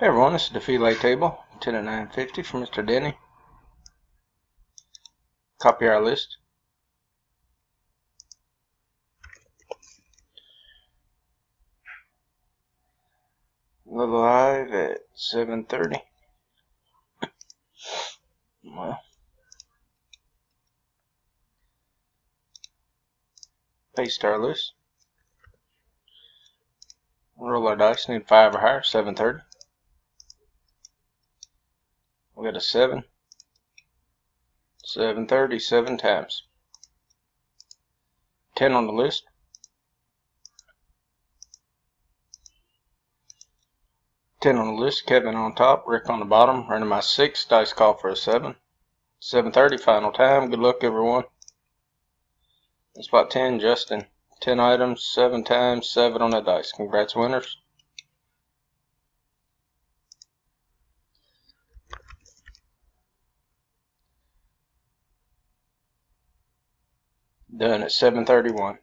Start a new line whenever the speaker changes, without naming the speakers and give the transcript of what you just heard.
Hey everyone, this is the filet table, 10 and 950 from Mr. Denny. Copy our list. Live at 7.30. Well. Paste our list. Roll our dice, need 5 or higher, 7.30. We got a 7. 730, 7 times. 10 on the list. Ten on the list, Kevin on top, Rick on the bottom, running my six, dice call for a seven. Seven thirty, final time. Good luck everyone. Spot ten, Justin. Ten items, seven times, seven on that dice. Congrats winners. Done at 731.